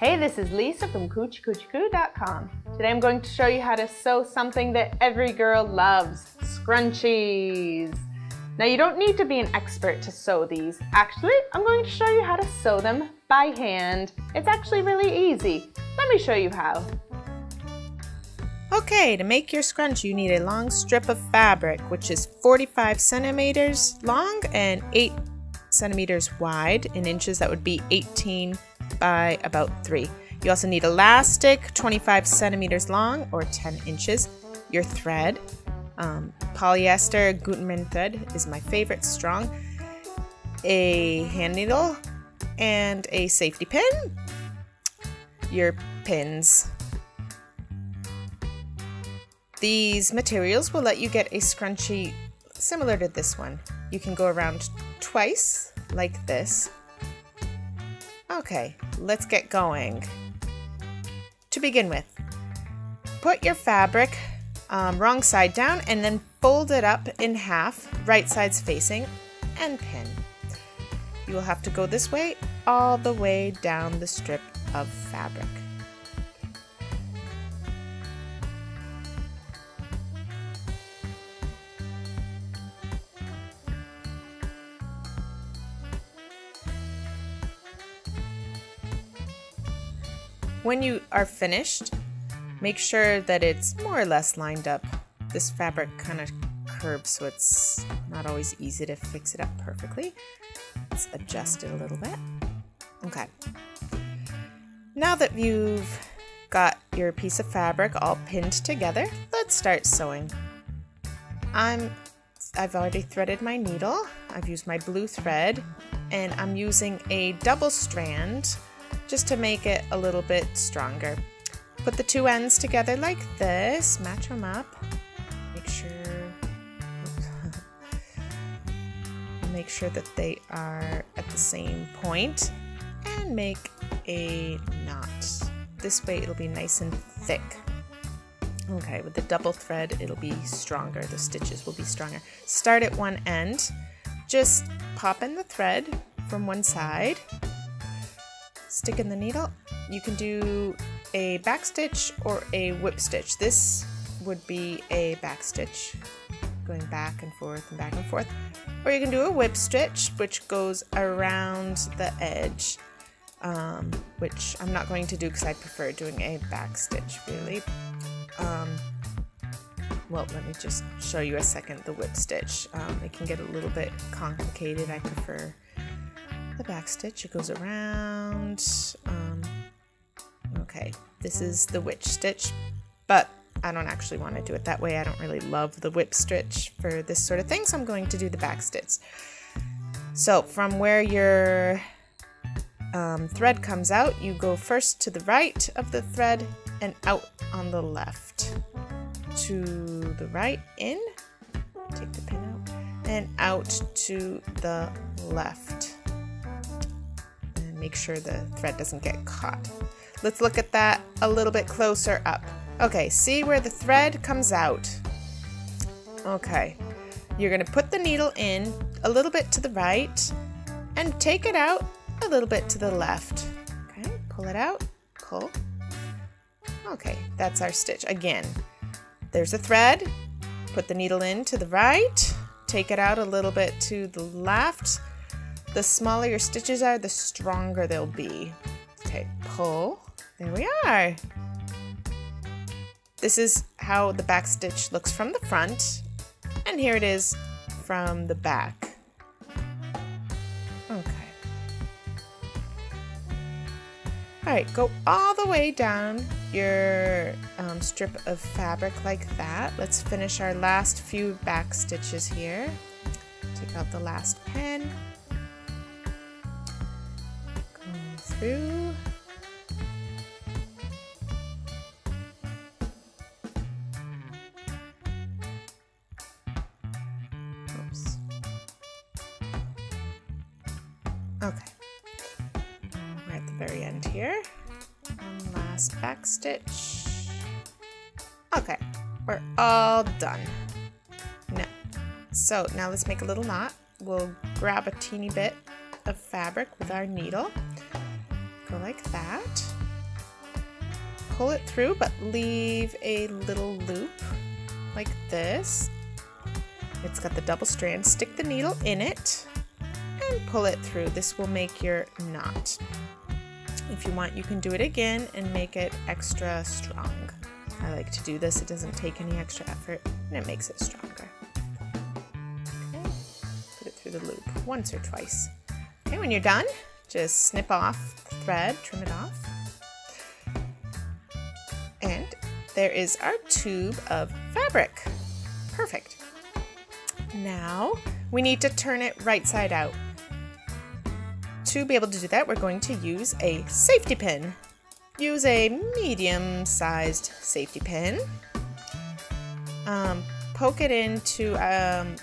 Hey, this is Lisa from Cucicucicoo.com. Today I'm going to show you how to sew something that every girl loves, scrunchies. Now you don't need to be an expert to sew these. Actually, I'm going to show you how to sew them by hand. It's actually really easy. Let me show you how. Okay, to make your scrunch, you need a long strip of fabric, which is 45 centimeters long and 8 centimeters wide. In inches, that would be 18 by about 3. You also need elastic, 25 centimeters long or 10 inches. Your thread, um, polyester Gutermann thread is my favorite, strong. A hand needle and a safety pin. Your pins, these materials will let you get a scrunchie similar to this one. You can go around twice, like this. Okay, let's get going. To begin with, put your fabric um, wrong side down and then fold it up in half, right sides facing, and pin. You will have to go this way all the way down the strip of fabric. When you are finished, make sure that it's more or less lined up. This fabric kind of curves, so it's not always easy to fix it up perfectly. Let's adjust it a little bit. Okay. Now that you've got your piece of fabric all pinned together, let's start sewing. I'm I've already threaded my needle. I've used my blue thread and I'm using a double strand just to make it a little bit stronger. Put the two ends together like this, match them up. Make sure make sure that they are at the same point and make a knot. This way it'll be nice and thick. Okay, with the double thread it'll be stronger, the stitches will be stronger. Start at one end, just pop in the thread from one side stick in the needle. You can do a back stitch or a whip stitch. This would be a back stitch going back and forth and back and forth. Or you can do a whip stitch which goes around the edge. Um, which I'm not going to do because I prefer doing a back stitch really. Um, well, let me just show you a second the whip stitch. Um, it can get a little bit complicated. I prefer the back stitch. It goes around. Um, okay, this is the witch stitch, but I don't actually want to do it that way. I don't really love the whip stitch for this sort of thing, so I'm going to do the back stitch. So from where your um, thread comes out, you go first to the right of the thread and out on the left. To the right, in, take the pin out, and out to the left make sure the thread doesn't get caught. Let's look at that a little bit closer up. Okay, see where the thread comes out. Okay, you're gonna put the needle in a little bit to the right and take it out a little bit to the left. Okay, pull it out, pull. Okay, that's our stitch. Again, there's a thread, put the needle in to the right, take it out a little bit to the left, the smaller your stitches are, the stronger they'll be. Okay, pull. There we are. This is how the back stitch looks from the front. And here it is from the back. Okay. Alright, go all the way down your um, strip of fabric like that. Let's finish our last few back stitches here. Take out the last pin. Through. Oops. Okay. We're at the very end here. One last back stitch. Okay, we're all done. Now, so now let's make a little knot. We'll grab a teeny bit of fabric with our needle go like that. pull it through, but leave a little loop like this. It's got the double strand. Stick the needle in it and pull it through. This will make your knot. If you want, you can do it again and make it extra strong. I like to do this. It doesn't take any extra effort and it makes it stronger. Okay. Put it through the loop once or twice. Okay, when you're done, just snip off the thread, trim it off. And there is our tube of fabric. Perfect. Now we need to turn it right side out. To be able to do that, we're going to use a safety pin. Use a medium-sized safety pin. Um, poke it into um,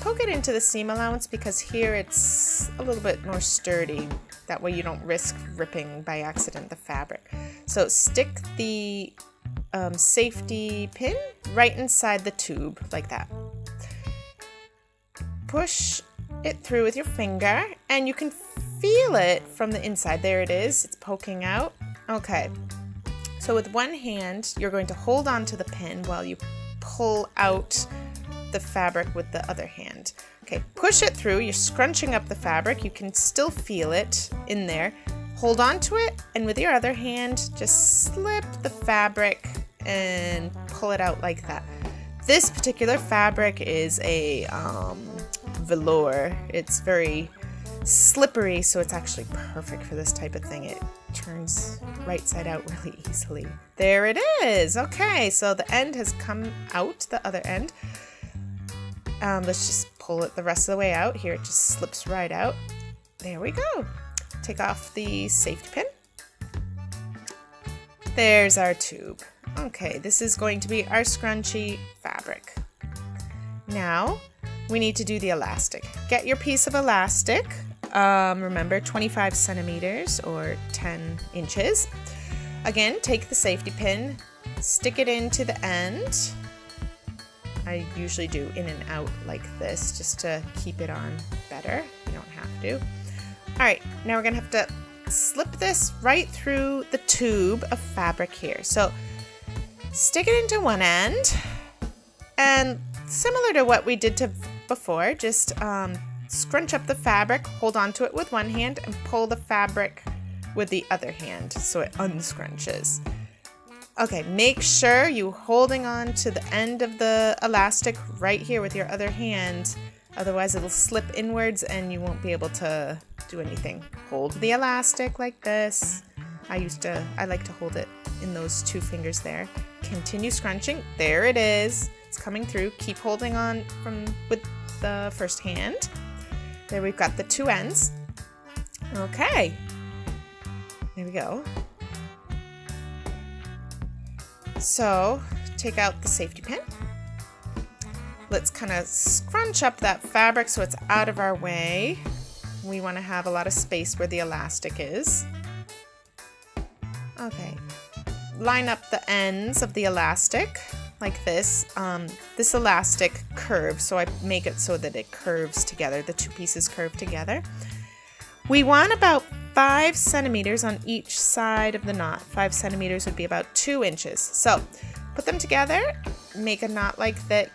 poke it into the seam allowance because here it's a little bit more sturdy. That way you don't risk ripping by accident the fabric. So stick the um, safety pin right inside the tube like that. Push it through with your finger and you can feel it from the inside. There it is. It's poking out. Okay. So with one hand, you're going to hold on to the pin while you pull out the fabric with the other hand. Okay, push it through. You're scrunching up the fabric. You can still feel it in there. Hold on to it, and with your other hand, just slip the fabric and pull it out like that. This particular fabric is a um, velour. It's very slippery, so it's actually perfect for this type of thing. It turns right side out really easily. There it is. Okay, so the end has come out, the other end. Um, let's just pull it the rest of the way out. Here it just slips right out. There we go. Take off the safety pin. There's our tube. Okay, this is going to be our scrunchy fabric. Now, we need to do the elastic. Get your piece of elastic, um, remember 25 centimeters or 10 inches. Again, take the safety pin, stick it into the end. I usually do in and out like this just to keep it on better. You don't have to. All right, now we're gonna have to slip this right through the tube of fabric here. So stick it into one end and similar to what we did to before, just um, scrunch up the fabric, hold onto it with one hand, and pull the fabric with the other hand so it unscrunches. Okay, make sure you holding on to the end of the elastic right here with your other hand, otherwise it'll slip inwards and you won't be able to do anything. Hold the elastic like this. I used to, I like to hold it in those two fingers there. Continue scrunching. There it is. It's coming through. Keep holding on from with the first hand. There we've got the two ends. Okay. There we go. So, take out the safety pin. Let's kind of scrunch up that fabric so it's out of our way. We want to have a lot of space where the elastic is. Okay. Line up the ends of the elastic like this. Um, this elastic curves, so I make it so that it curves together. The two pieces curve together. We want about five centimeters on each side of the knot. Five centimeters would be about two inches. So put them together, make a knot like that.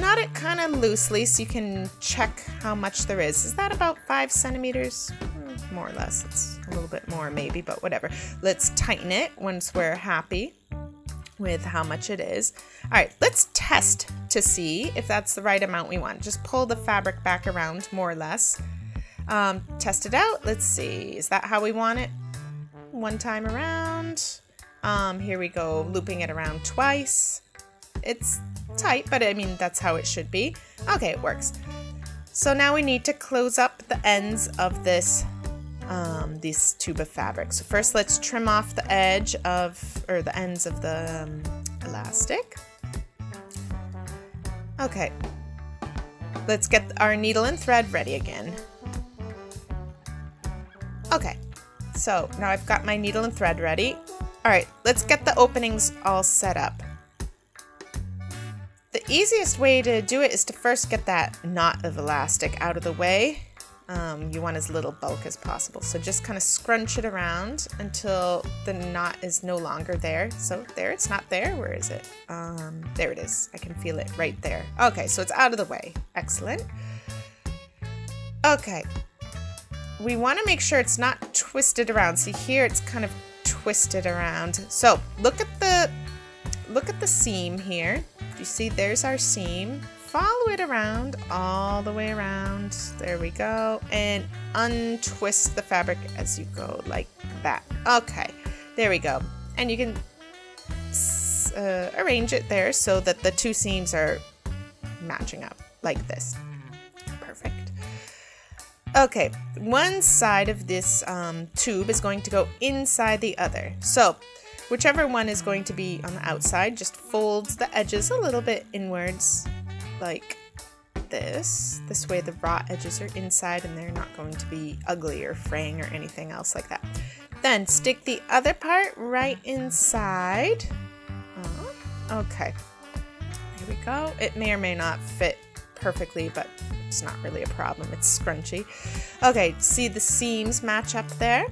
Knot it kind of loosely so you can check how much there is. Is that about five centimeters? Hmm, more or less. It's a little bit more maybe, but whatever. Let's tighten it once we're happy with how much it is. All right, let's test to see if that's the right amount we want. Just pull the fabric back around more or less. Um, test it out. Let's see. Is that how we want it? One time around. Um, here we go, looping it around twice. It's tight, but I mean, that's how it should be. Okay, it works. So now we need to close up the ends of this um, this tube of fabric. So first let's trim off the edge of, or the ends of the um, elastic. Okay, let's get our needle and thread ready again. Okay, so now I've got my needle and thread ready. All right, let's get the openings all set up. The easiest way to do it is to first get that knot of elastic out of the way um, you want as little bulk as possible. So just kind of scrunch it around until the knot is no longer there. So there, it's not there. Where is it? Um, there it is. I can feel it right there. Okay, so it's out of the way. Excellent. Okay. We want to make sure it's not twisted around. See here, it's kind of twisted around. So look at the look at the seam here. You see there's our seam follow it around all the way around. There we go. And untwist the fabric as you go like that. Okay, there we go. And you can uh, arrange it there so that the two seams are matching up like this. Okay, one side of this um, tube is going to go inside the other. So whichever one is going to be on the outside just folds the edges a little bit inwards like this. This way the raw edges are inside and they're not going to be ugly or fraying or anything else like that. Then stick the other part right inside. Oh, okay, there we go. It may or may not fit perfectly, but it's not really a problem. It's scrunchy. Okay, see the seams match up there?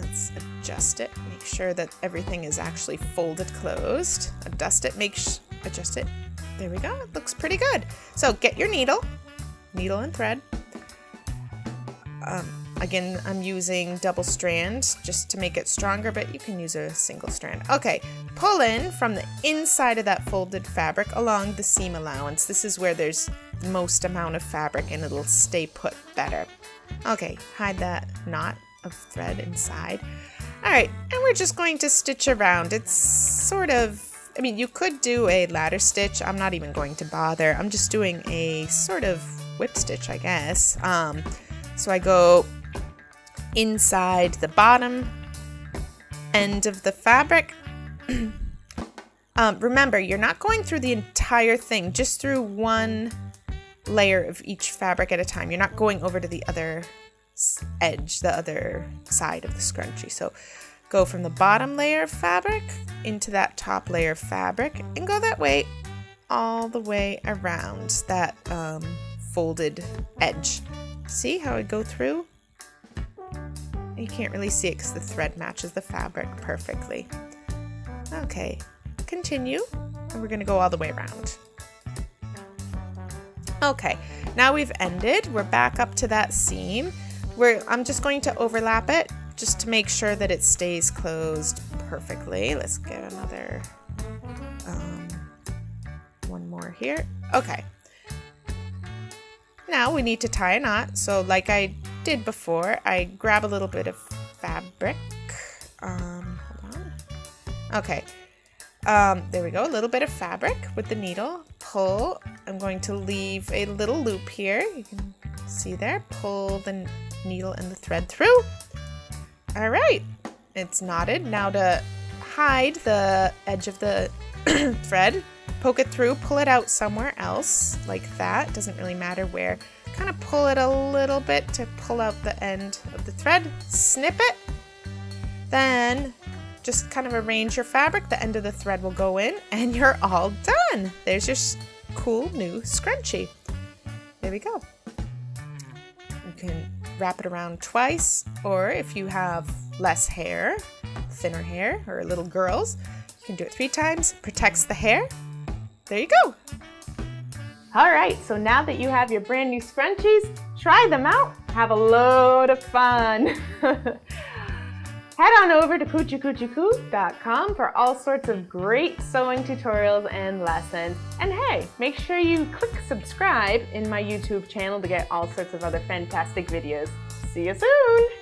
Let's adjust it. Make sure that everything is actually folded closed. Adjust it. Make adjust it there we go. It looks pretty good. So get your needle, needle and thread. Um, again, I'm using double strand just to make it stronger, but you can use a single strand. Okay, pull in from the inside of that folded fabric along the seam allowance. This is where there's the most amount of fabric and it'll stay put better. Okay, hide that knot of thread inside. All right, and we're just going to stitch around. It's sort of I mean, you could do a ladder stitch. I'm not even going to bother. I'm just doing a sort of whip stitch, I guess. Um, so I go inside the bottom end of the fabric. um, remember, you're not going through the entire thing, just through one layer of each fabric at a time. You're not going over to the other edge, the other side of the scrunchie. So Go from the bottom layer of fabric into that top layer of fabric and go that way all the way around that um, folded edge. See how I go through? You can't really see it because the thread matches the fabric perfectly. Okay, continue, and we're gonna go all the way around. Okay, now we've ended. We're back up to that seam. Where I'm just going to overlap it just to make sure that it stays closed perfectly. Let's get another um, one more here. Okay. Now we need to tie a knot. So like I did before, I grab a little bit of fabric. Um, hold on. Okay. Um, there we go, a little bit of fabric with the needle. Pull. I'm going to leave a little loop here. You can see there. Pull the needle and the thread through. All right, it's knotted. Now to hide the edge of the thread, poke it through, pull it out somewhere else like that. Doesn't really matter where. Kind of pull it a little bit to pull out the end of the thread. Snip it. Then just kind of arrange your fabric. The end of the thread will go in and you're all done. There's your cool new scrunchie. There we go. You can wrap it around twice, or if you have less hair, thinner hair, or little girls, you can do it three times. Protects the hair. There you go. All right, so now that you have your brand new scrunchies, try them out. Have a load of fun. Head on over to cucicucicoo.com for all sorts of great sewing tutorials and lessons. And hey, make sure you click subscribe in my YouTube channel to get all sorts of other fantastic videos. See you soon!